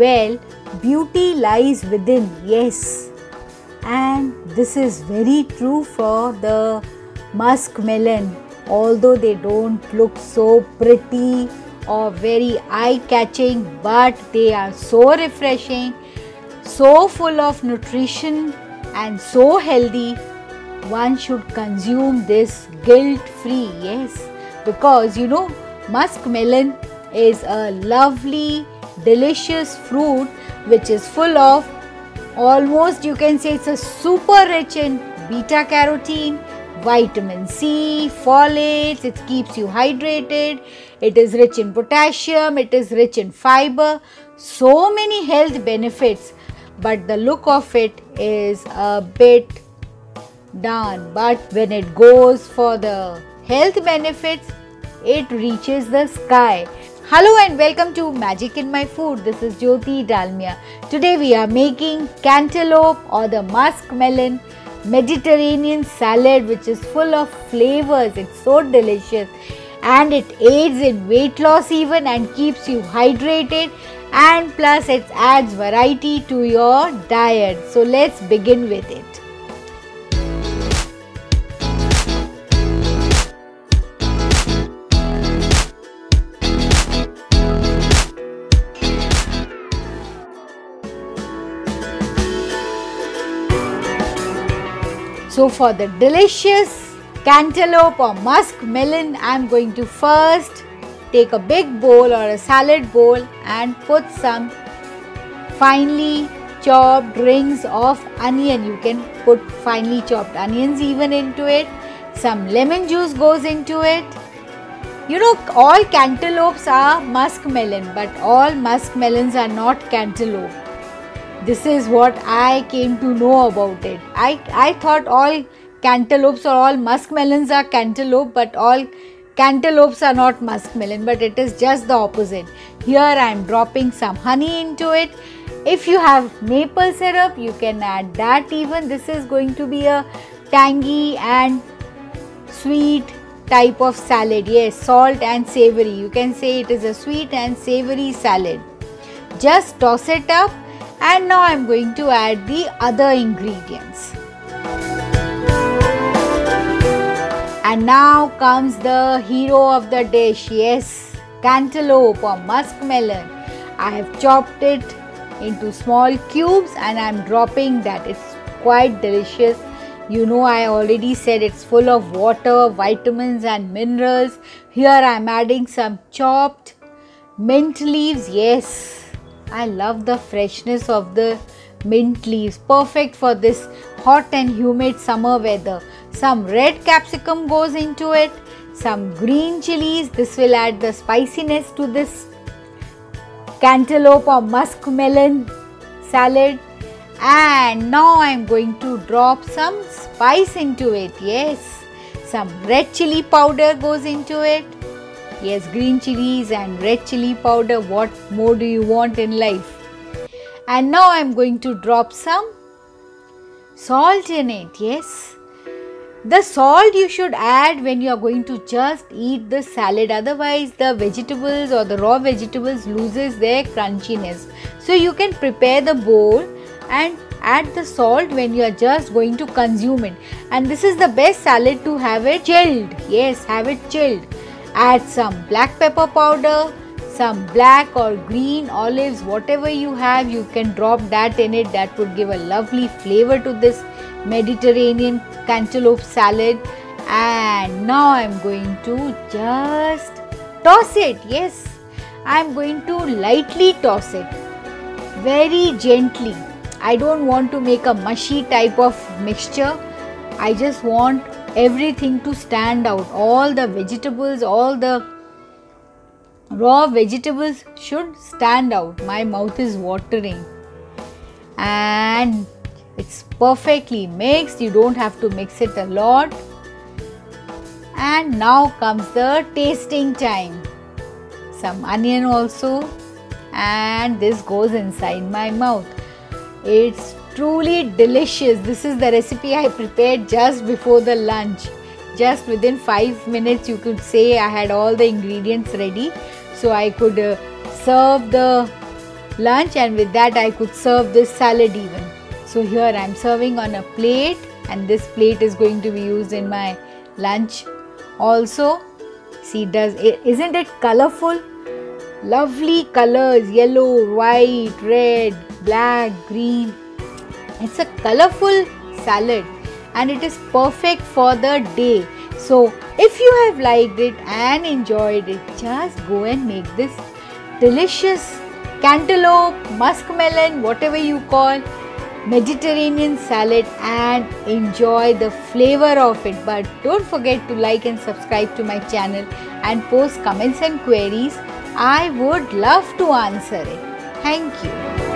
Well, beauty lies within, yes. And this is very true for the musk melon. Although they don't look so pretty or very eye catching, but they are so refreshing, so full of nutrition, and so healthy. One should consume this guilt free, yes, because you know, musk melon is a lovely, delicious fruit which is full of almost you can say it's a super rich in beta carotene vitamin c folates. It keeps you hydrated. It is rich in potassium. It is rich in fiber. So many health benefits but the look of it is a bit done but when it goes for the health benefits it reaches the sky Hello and welcome to Magic in My Food. This is Jyoti Dalmia. Today we are making cantaloupe or the musk melon Mediterranean salad which is full of flavors. It's so delicious and it aids in weight loss even and keeps you hydrated and plus it adds variety to your diet. So let's begin with it. So for the delicious cantaloupe or musk melon, I am going to first take a big bowl or a salad bowl and put some finely chopped rings of onion. You can put finely chopped onions even into it. Some lemon juice goes into it. You know, all cantaloupes are musk melon, but all musk melons are not cantaloupe this is what I came to know about it. I, I thought all cantaloupes or all muskmelons are cantaloupe, but all cantaloupes are not muskmelon, but it is just the opposite. Here I am dropping some honey into it. If you have maple syrup, you can add that even. This is going to be a tangy and sweet type of salad. Yes, salt and savory. You can say it is a sweet and savory salad. Just toss it up and now I am going to add the other ingredients. And now comes the hero of the dish, yes, cantaloupe or muskmelon. I have chopped it into small cubes and I am dropping that. It's quite delicious. You know, I already said it's full of water, vitamins, and minerals. Here I am adding some chopped mint leaves. Yes, I love the freshness of the mint leaves, perfect for this hot and humid summer weather. Some red capsicum goes into it, some green chilies. This will add the spiciness to this cantaloupe or musk melon salad. And now I am going to drop some spice into it. Yes, some red chili powder goes into it Yes, green chilies and red chili powder. What more do you want in life? And now I'm going to drop some salt in it. Yes. The salt you should add when you are going to just eat the salad otherwise the vegetables or the raw vegetables loses their crunchiness. So you can prepare the bowl and add the salt when you are just going to consume it and this is the best salad to have it chilled yes have it chilled Add some black pepper powder, some black or green olives, whatever you have, you can drop that in it. That would give a lovely flavor to this Mediterranean cantaloupe salad. And now I'm going to just toss it. Yes, I'm going to lightly toss it very gently. I don't want to make a mushy type of mixture. I just want everything to stand out. All the vegetables all the raw vegetables should stand out. My mouth is watering. And it's perfectly mixed. You don't have to mix it a lot. And now comes the tasting time. Some onion also. And this goes inside my mouth. It's truly delicious. This is the recipe I prepared just before the lunch. Just within 5 minutes you could say I had all the ingredients ready. So I could uh, serve the lunch and with that I could serve this salad even. So here I am serving on a plate and this plate is going to be used in my lunch also. See does it isn't it colorful? Lovely colors yellow, white, red, black, green. It's a colorful salad and it is perfect for the day. So if you have liked it and enjoyed it, just go and make this delicious cantaloupe, muskmelon, whatever you call Mediterranean salad and enjoy the flavor of it. But don't forget to like and subscribe to my channel and post comments and queries. I would love to answer it. Thank you.